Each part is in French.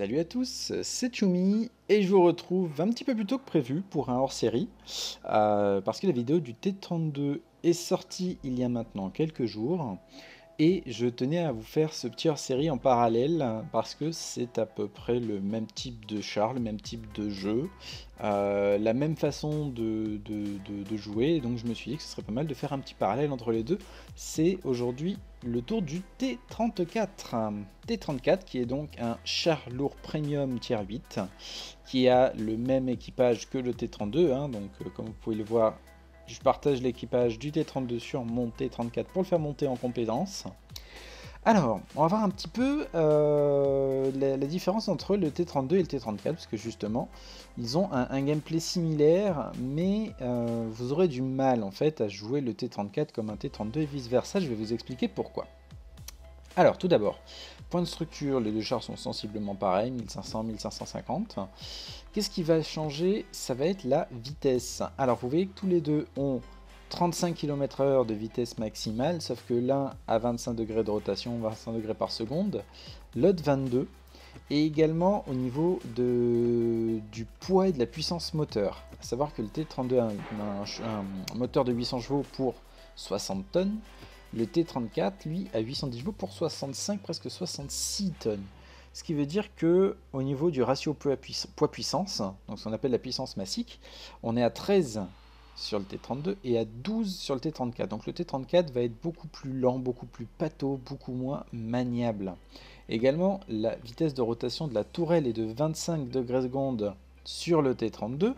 Salut à tous, c'est Chumi et je vous retrouve un petit peu plus tôt que prévu pour un hors-série euh, parce que la vidéo du T32 est sortie il y a maintenant quelques jours et je tenais à vous faire ce petit hors-série en parallèle parce que c'est à peu près le même type de char, le même type de jeu, euh, la même façon de, jouer. donc je me suis dit que ce serait pas mal de faire un petit parallèle entre les deux. C'est aujourd'hui le tour du T34. T34 qui est donc un char lourd premium tier 8 qui a le même équipage que le T32. Hein. donc euh, comme vous pouvez le voir je partage l'équipage du T32 sur mon T34 pour le faire monter en compétence. Alors, on va voir un petit peu euh, la, différence entre le T32 et le T34, parce que justement, ils ont un, gameplay similaire, mais euh, vous aurez du mal en fait à jouer le T34 comme un T32 et vice versa. Je vais vous expliquer pourquoi. Alors, tout d'abord, point de structure, les deux chars sont sensiblement pareils, 1500-1550. Qu'est-ce qui va changer? Ça va être la vitesse. Alors vous voyez que tous les deux ont 35 km/h de vitesse maximale, sauf que l'un a 25 degrés de rotation, 25 degrés par seconde, l'autre 22. Et également au niveau du poids et de la puissance moteur. A savoir que le T32 a un, moteur de 800 chevaux pour 60 tonnes. Le T34, lui, a 810 chevaux pour 65, presque 66 tonnes. Ce qui veut dire que au niveau du ratio poids-puissance, donc ce qu'on appelle la puissance massique, on est à 13 sur le T32 et à 12 sur le T34. Donc le T34 va être beaucoup plus lent, beaucoup plus pâteau, beaucoup moins maniable. Également, la vitesse de rotation de la tourelle est de 25 degrés secondes sur le T32.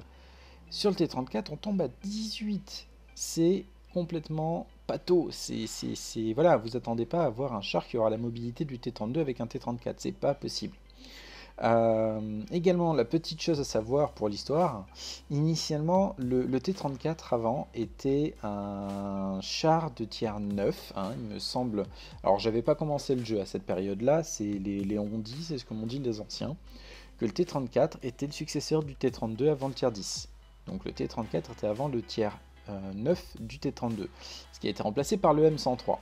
Sur le T34, on tombe à 18. C'est complètement pato. C'est, voilà, vous attendez pas à avoir un char qui aura la mobilité du T32 avec un T34, c'est pas possible. Euh, également, la petite chose à savoir pour l'histoire, initialement, le, T34 avant était un char de tiers 9, hein, il me semble. Alors, j'avais pas commencé le jeu à cette période-là, c'est les, les on dit, c'est ce que m'ont dit les anciens, que le T34 était le successeur du T32 avant le tiers 10. Donc, le T34 était avant le tiers 9 euh, du T32, ce qui a été remplacé par le M103.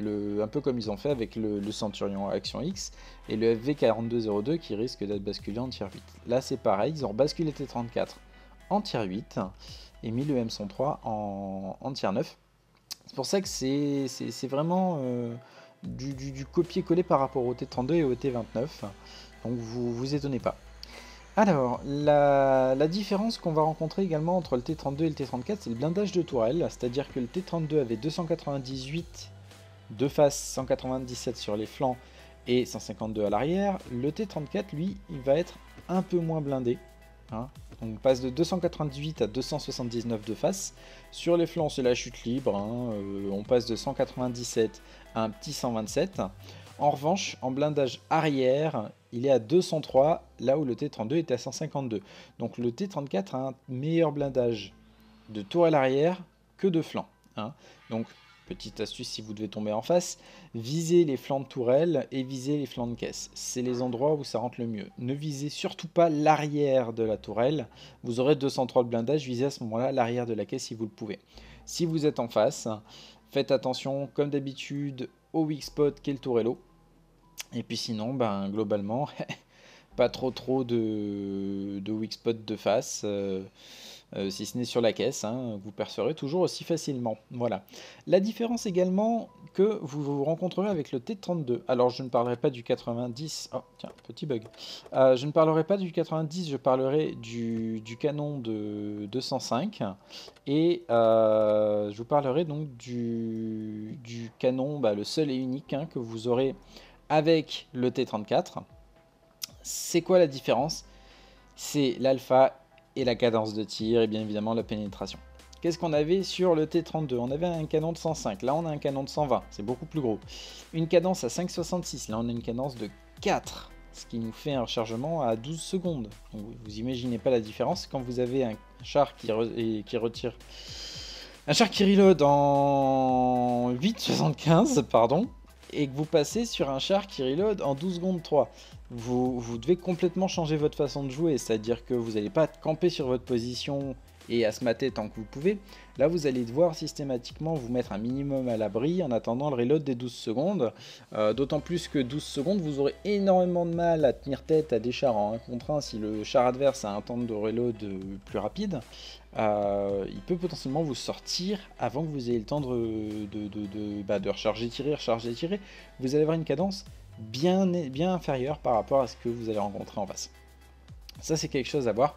Le, un peu comme ils ont fait avec le, Centurion Action X et le FV4202 qui risque d'être basculé en tier 8. Là c'est pareil, ils ont basculé T34 en tier 8 et mis le M103 en, en tier 9. C'est pour ça que c'est vraiment euh, du, du copier-coller par rapport au T32 et au T29. Donc vous vous étonnez pas. Alors, la, différence qu'on va rencontrer également entre le T32 et le T34, c'est le blindage de tourelle, c'est-à-dire que le T32 avait 298 de face, 197 sur les flancs et 152 à l'arrière. Le T34, lui, il va être un peu moins blindé. Hein. on passe de 298 à 279 de face. Sur les flancs, c'est la chute libre. Hein. Euh, on passe de 197 à un petit 127. En revanche, en blindage arrière, il est à 203, là où le T32 était à 152. Donc le T34 a un meilleur blindage de tourelle arrière que de flanc. Hein. Donc, petite astuce si vous devez tomber en face, visez les flancs de tourelle et visez les flancs de caisse. C'est les endroits où ça rentre le mieux. Ne visez surtout pas l'arrière de la tourelle. Vous aurez 203 de blindage, visez à ce moment-là l'arrière de la caisse si vous le pouvez. Si vous êtes en face, faites attention, comme d'habitude, au weak spot qu'est le tourello. Et puis sinon, ben, globalement, pas trop trop de, weak spot de face, euh, euh, si ce n'est sur la caisse, hein, vous percerez toujours aussi facilement. Voilà. La différence également que vous rencontrerez avec le T32. Alors je ne parlerai pas du 90. Oh tiens, petit bug. Euh, je ne parlerai pas du 90, je parlerai du, canon de 205. Et je vous parlerai donc du, du canon, bah, le seul et unique hein, que vous aurez avec le T34. C'est quoi la différence? C'est l'alpha et la cadence de tir et bien évidemment la pénétration. Qu'est-ce qu'on avait sur le T32 On avait un canon de 105, là on a un canon de 120, c'est beaucoup plus gros. Une cadence à 5,66, là on a une cadence de 4, ce qui nous fait un rechargement à 12 secondes. vous imaginez pas la différence quand vous avez un char qui, qui retire... Un char qui reload en 8,75, pardon, et que vous passez sur un char qui reload en 12 secondes 3. Vous, vous devez complètement changer votre façon de jouer, c'est-à-dire que vous n'allez pas camper sur votre position et à se mater tant que vous pouvez, là vous allez devoir systématiquement vous mettre un minimum à l'abri en attendant le reload des 12 secondes. Euh, d'autant plus que 12 secondes, vous aurez énormément de mal à tenir tête à des chars en 1 contre 1 si le char adverse a un temps de reload plus rapide. Euh, il peut potentiellement vous sortir avant que vous ayez le temps bah, de recharger, tirer, recharger, tirer. Vous allez avoir une cadence bien, bien inférieure par rapport à ce que vous allez rencontrer en face. Ça, c'est quelque chose à voir.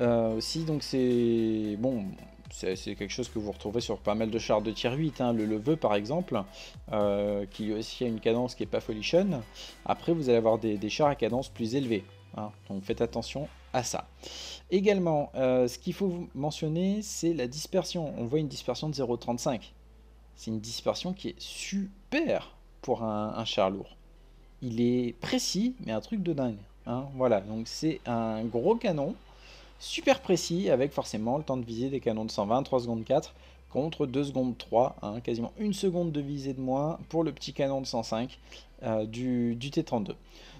Euh, aussi, donc c'est bon, c'est quelque chose que vous retrouvez sur pas mal de chars de tier 8. Hein. Le leveux, par exemple, euh, qui aussi a une cadence qui n'est pas folichon. Après, vous allez avoir des, chars à cadence plus élevée. Hein. Donc faites attention à ça. Également, euh, ce qu'il faut mentionner, c'est la dispersion. On voit une dispersion de 0,35. C'est une dispersion qui est super pour un char lourd. Il est précis, mais un truc de dingue. Hein, voilà, donc c'est un gros canon, super précis, avec forcément le temps de visée des canons de 120, 3 secondes 4, contre 2 secondes 3, hein, quasiment une seconde de visée de moins pour le petit canon de 105 euh, du, du T32.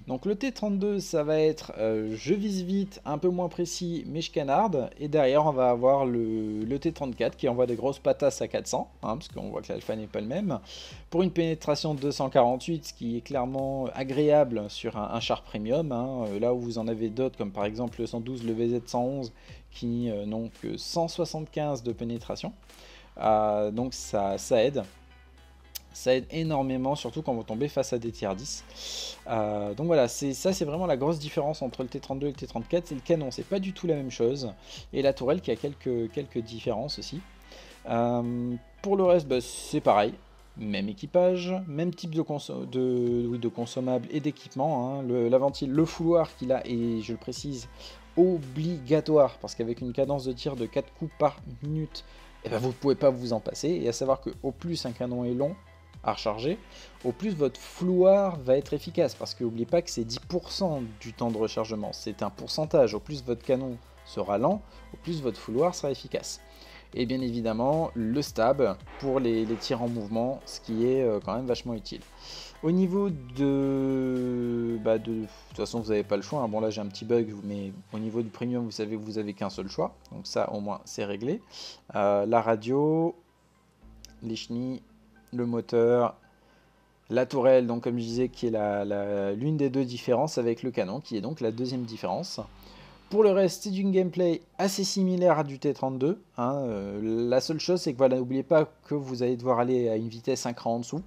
Donc le T32, ça va être euh, je vise vite, un peu moins précis, mais je canarde. Et derrière, on va avoir le, T34 qui envoie des grosses patasses à 400, hein, parce qu'on voit que l'alpha n'est pas le même. Pour une pénétration de 248, ce qui est clairement agréable sur un, char premium. Hein, euh, là où vous en avez d'autres, comme par exemple le 112, le VZ111, qui euh, n'ont que 175 de pénétration. donc ça, ça aide ça aide énormément, surtout quand vous tombez face à des tiers 10. Euh, donc voilà, ça c'est vraiment la grosse différence entre le T32 et le T34, c'est le canon, c'est pas du tout la même chose, et la tourelle qui a quelques, quelques différences aussi. Euh, pour le reste, bah, c'est pareil, même équipage, même type de, de, de consommable et d'équipement. Hein. Le, la ventile, le fouloir qu'il a, et je le précise, obligatoire, parce qu'avec une cadence de tir de 4 coups par minute, eh ben vous ne pouvez pas vous en passer. Et à savoir que au plus un canon est long, recharger, au plus votre flouard va être efficace. Parce que n'oubliez pas que c'est 10% du temps de rechargement. C'est un pourcentage. Au plus votre canon sera lent, au plus votre fouloir sera efficace. Et bien évidemment, le stab pour les, tirs en mouvement, ce qui est euh, quand même vachement utile. Au niveau de... Bah de... toute façon, vous n'avez pas le choix. Hein. Bon, là, j'ai un petit bug, mais au niveau du premium, vous savez que vous n'avez qu'un seul choix. Donc ça, au moins, c'est réglé. Euh, la radio, les chenilles, le moteur, la tourelle, donc comme je disais, qui est l'une des deux différences avec le canon, qui est donc la deuxième différence. Pour le reste, c'est du gameplay assez similaire à du T32. Hein, euh, la seule chose, c'est que voilà, n'oubliez pas que vous allez devoir aller à une vitesse un cran en dessous.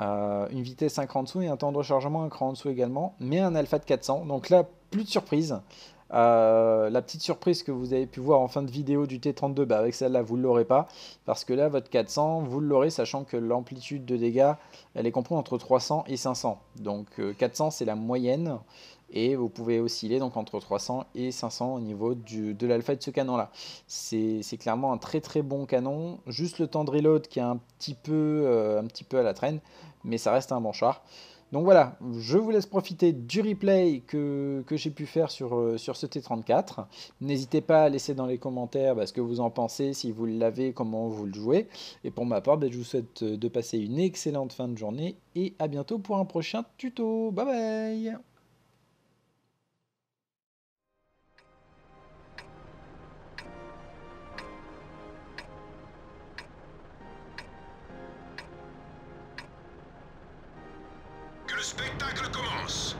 Euh, une vitesse un cran en dessous et un temps de rechargement un cran en dessous également, mais un alpha de 400. Donc là, plus de surprise. Euh, la petite surprise que vous avez pu voir en fin de vidéo du T32, bah avec celle-là, vous ne l'aurez pas. Parce que là, votre 400, vous l'aurez, sachant que l'amplitude de dégâts, elle est comprise entre 300 et 500. Donc 400, euh, c'est la moyenne. Et vous pouvez osciller donc entre 300 et 500 au niveau de l'alpha de ce canon-là. C'est clairement un très très bon canon. Juste le temps de reload qui est un petit peu, euh, un petit peu à la traîne. Mais ça reste un bon char. Donc voilà, je vous laisse profiter du replay que, j'ai pu faire sur, euh, ce T34. N'hésitez pas à laisser dans les commentaires bah, ce que vous en pensez, si vous l'avez, comment vous le jouez. Et pour ma part, bah, je vous souhaite euh, de passer une excellente fin de journée et à bientôt pour un prochain tuto. Bye bye le spectacle commence.